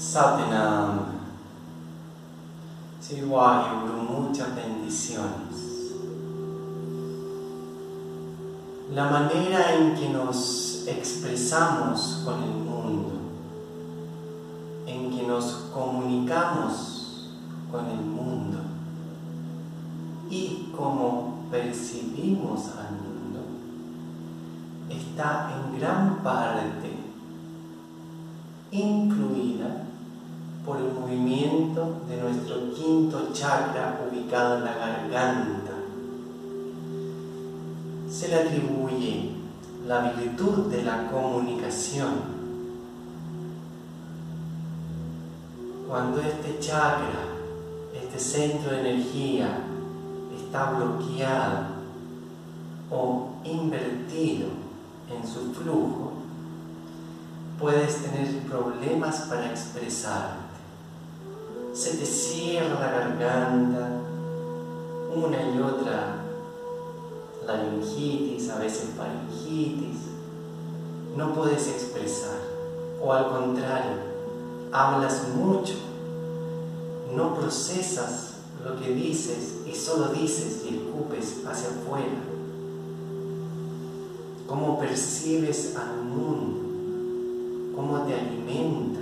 Satenam. Siwayuru, muchas bendiciones. La manera en que nos expresamos con el mundo, en que nos comunicamos con el mundo y cómo percibimos al mundo, está en gran parte incluida por el movimiento de nuestro quinto chakra ubicado en la garganta. Se le atribuye la virtud de la comunicación. Cuando este chakra, este centro de energía, está bloqueado o invertido en su flujo, puedes tener problemas para expresarte. Se te cierra la garganta, una y otra laringitis, a veces faringitis. No puedes expresar, o al contrario, hablas mucho, no procesas lo que dices y solo dices y escupes hacia afuera. ¿Cómo percibes al mundo? cómo te alimentas,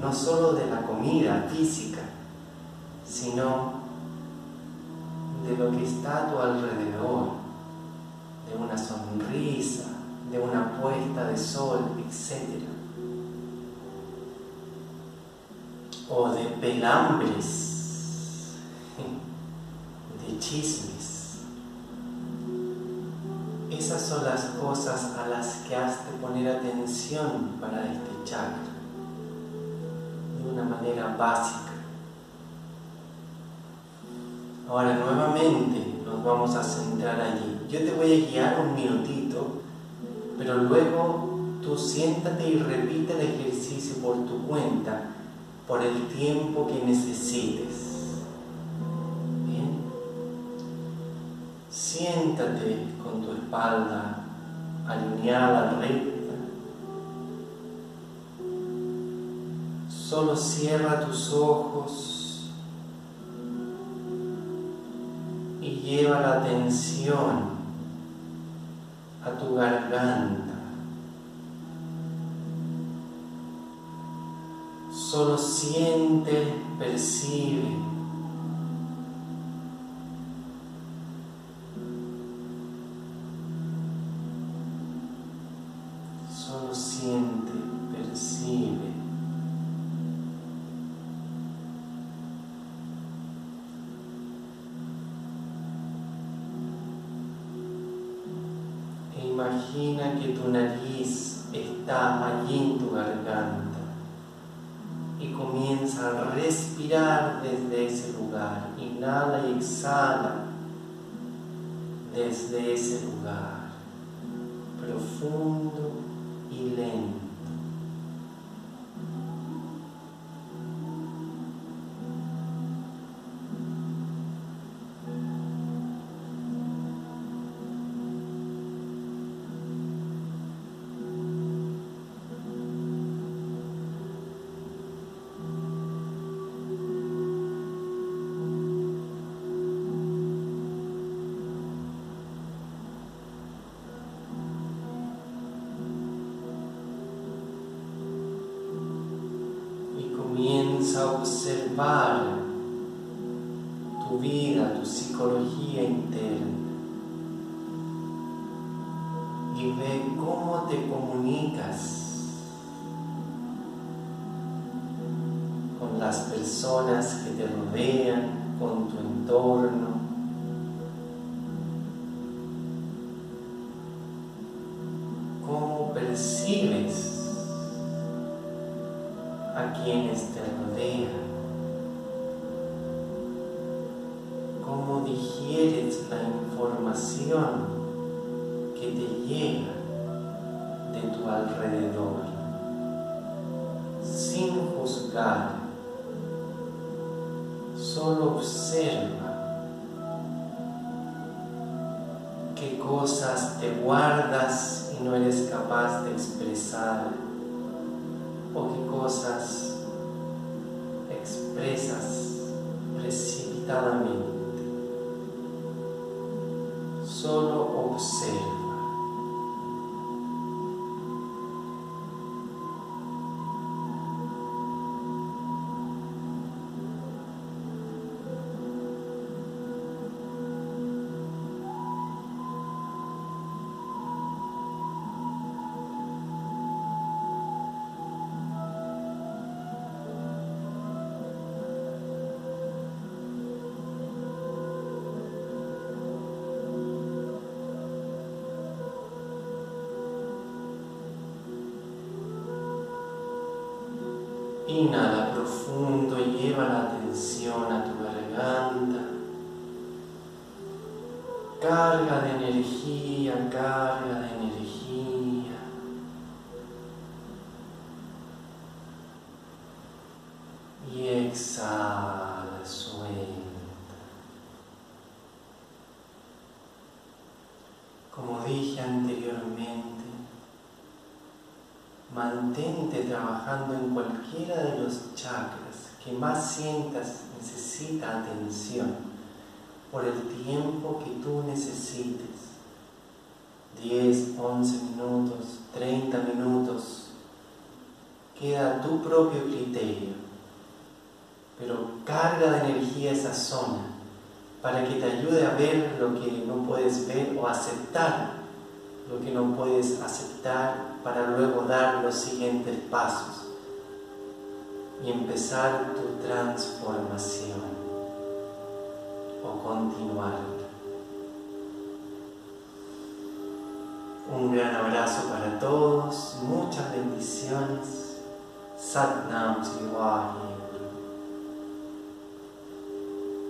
no solo de la comida física, sino de lo que está a tu alrededor, de una sonrisa, de una puesta de sol, etc. O de pelambres, de chismes. Esas son las cosas a las que has de poner atención para este chakra, de una manera básica. Ahora nuevamente nos vamos a centrar allí. Yo te voy a guiar un minutito, pero luego tú siéntate y repite el ejercicio por tu cuenta, por el tiempo que necesites. Bien. Siéntate con tu espalda alineada, recta. Solo cierra tus ojos y lleva la atención a tu garganta. Solo siente, percibe. Solo siente, imagina que tu nariz está allí en tu garganta y comienza a respirar desde ese lugar. Inhala y exhala desde ese lugar, profundo y lento. Comienza a observar tu vida, tu psicología interna y ve cómo te comunicas con las personas que te rodean, con tu entorno. ¿Cómo percibes a quienes te rodean? ¿Cómo digieres la información que te llega de tu alrededor? Sin juzgar, solo observa qué cosas te guardas y no eres capaz de expresar o qué cosas expresas precipitadamente. Solo observa. Inhala profundo y lleva la atención a tu garganta. Carga de energía, carga de energía. Y exhala, mantente trabajando en cualquiera de los chakras que más sientas necesita atención por el tiempo que tú necesites. 10, 11 minutos, 30 minutos. Queda a tu propio criterio. Pero carga de energía esa zona para que te ayude a ver lo que no puedes ver o aceptar lo que no puedes aceptar para luego dar los siguientes pasos y empezar tu transformación o continuar. Un gran abrazo para todos, muchas bendiciones. Satnam Srivahi.